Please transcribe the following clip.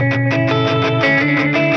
Música